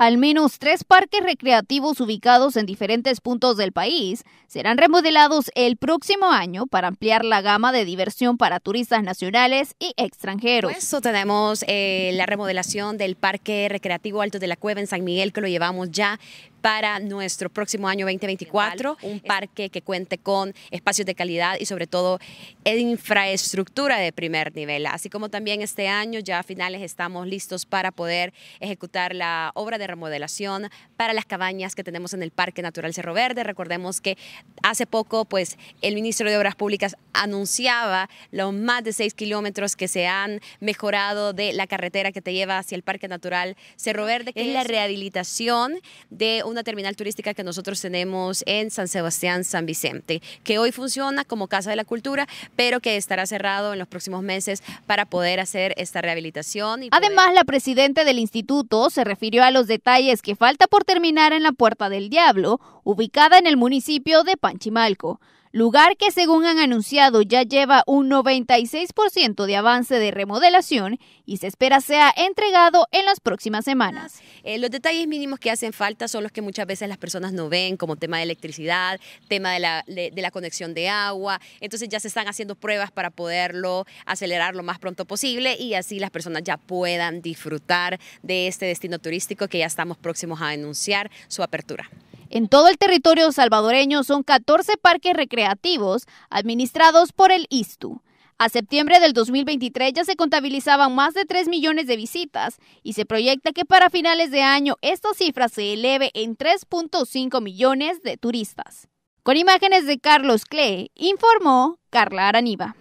Al menos tres parques recreativos ubicados en diferentes puntos del país serán remodelados el próximo año para ampliar la gama de diversión para turistas nacionales y extranjeros. Eso tenemos eh, la remodelación del Parque Recreativo Alto de la Cueva en San Miguel, que lo llevamos ya para nuestro próximo año 2024, un parque que cuente con espacios de calidad y sobre todo infraestructura de primer nivel, así como también este año ya a finales estamos listos para poder ejecutar la obra de remodelación para las cabañas que tenemos en el Parque Natural Cerro Verde. Recordemos que hace poco pues el ministro de Obras Públicas anunciaba los más de 6 kilómetros que se han mejorado de la carretera que te lleva hacia el Parque Natural Cerro Verde, que es la rehabilitación de una terminal turística que nosotros tenemos en San Sebastián, San Vicente, que hoy funciona como Casa de la Cultura, pero que estará cerrado en los próximos meses para poder hacer esta rehabilitación. Además, la presidenta del instituto se refirió a los detalles que falta por terminar en la Puerta del Diablo, ubicada en el municipio de Panchimalco lugar que según han anunciado ya lleva un 96% de avance de remodelación y se espera sea entregado en las próximas semanas. Eh, los detalles mínimos que hacen falta son los que muchas veces las personas no ven, como tema de electricidad, tema de la, de, la conexión de agua, entonces ya se están haciendo pruebas para poderlo acelerar lo más pronto posible y así las personas ya puedan disfrutar de este destino turístico que ya estamos próximos a anunciar su apertura. En todo el territorio salvadoreño son 14 parques recreativos administrados por el ISTU. A septiembre del 2023 ya se contabilizaban más de 3 millones de visitas y se proyecta que para finales de año esta cifra se eleve en 3.5 millones de turistas. Con imágenes de Carlos Clee, informó Carla Araniva.